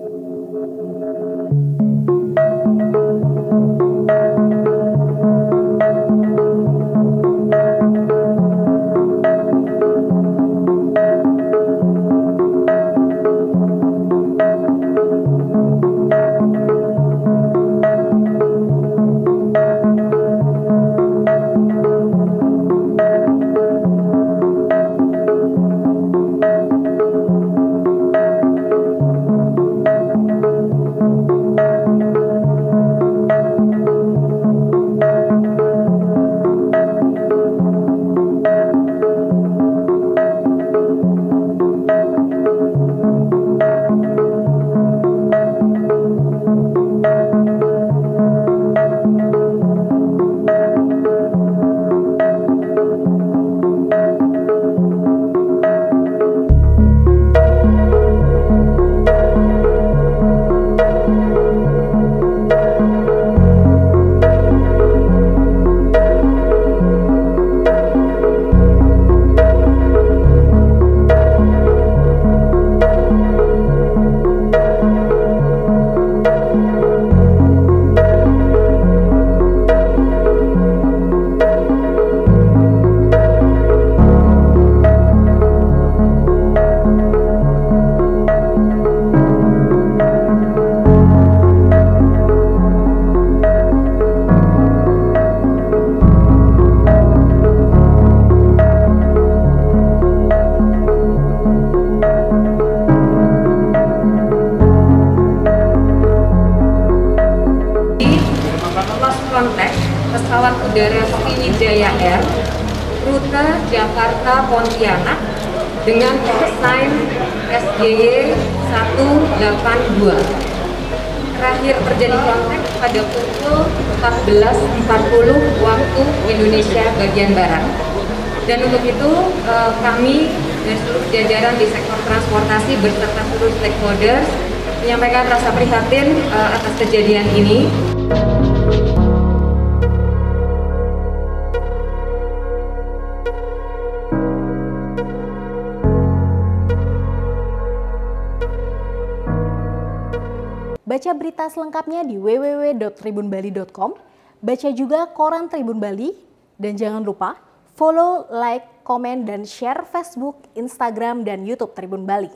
Thank you. Kontak pesawat udara Sriwijaya Air rute Jakarta Pontianak dengan sign SJY 182. Terakhir terjadi kontak pada pukul 14.40 waktu Indonesia bagian Barat. Dan untuk itu eh, kami dan seluruh jajaran di sektor transportasi beserta seluruh stakeholders menyampaikan rasa prihatin eh, atas kejadian ini. Baca berita selengkapnya di www.tribunbali.com. Baca juga koran Tribun Bali dan jangan lupa follow, like, komen dan share Facebook, Instagram dan YouTube Tribun Bali.